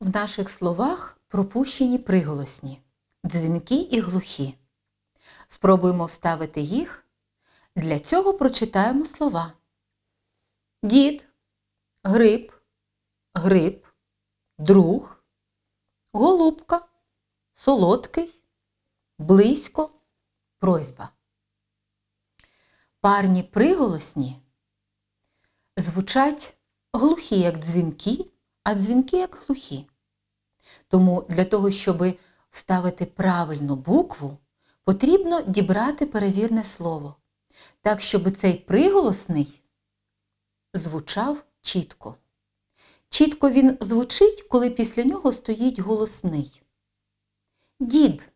В наших словах пропущені приголосні, дзвінки і глухі. Спробуємо вставити їх. Для цього прочитаємо слова. Дід, гриб, гриб, друг, голубка, солодкий, близько, просьба. Парні приголосні звучать глухі, як дзвінки, а дзвінки як глухі. Тому для того, щоб ставити правильну букву, потрібно дібрати перевірне слово, так, щоб цей приголосний звучав чітко. Чітко він звучить, коли після нього стоїть голосний. Дід.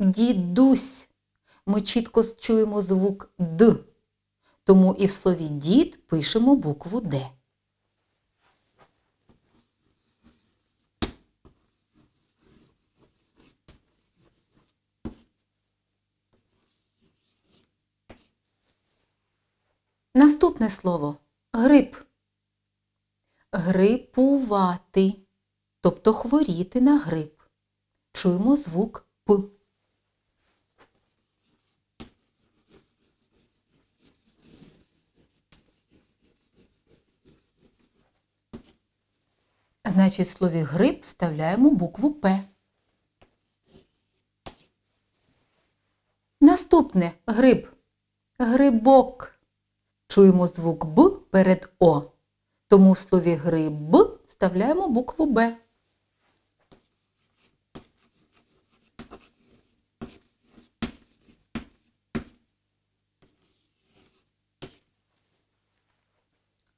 Дідусь. Ми чітко чуємо звук Д. Тому і в слові дід пишемо букву Д. Наступне слово гриб. Грипувати, тобто хворіти на грип. Чуємо звук П. Значить, в слові гриб вставляємо букву П. Наступне гриб. Грибок. Чуємо звук Б перед О. Тому в слові гриб вставляємо букву Б.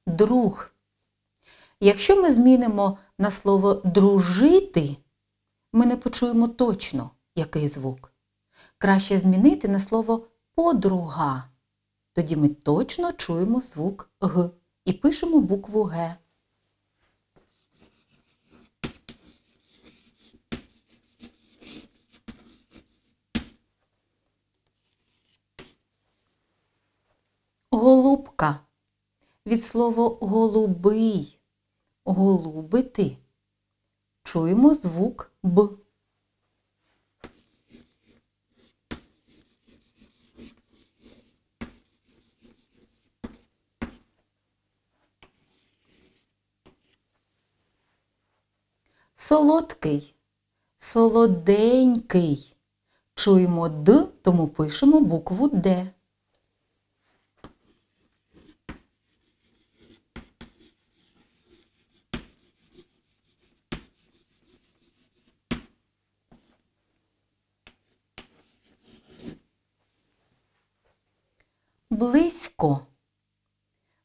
Друг. Якщо ми змінимо на слово дружити, ми не почуємо точно, який звук. Краще змінити на слово подруга. Тоді ми точно чуємо звук Г і пишемо букву Г. Голубка. Від слова голубий. Голубити. Чуємо звук Б. Солодкий, солоденький. Чуємо Д, тому пишемо букву Д. Близько,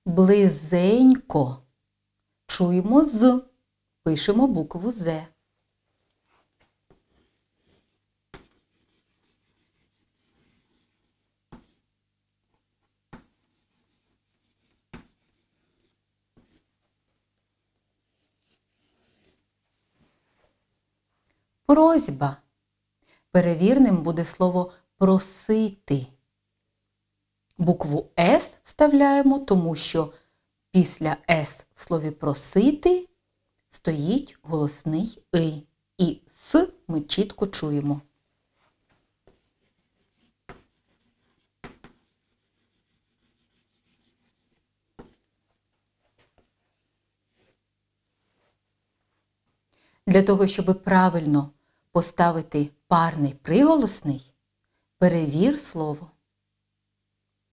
близенько. Чуємо з. Пишемо букву З. Просьба. Перевірним буде слово просити. Букву С вставляємо, тому що після С в слові просити стоїть голосний «и». І С ми чітко чуємо. Для того, щоб правильно поставити парний приголосний, перевір слово.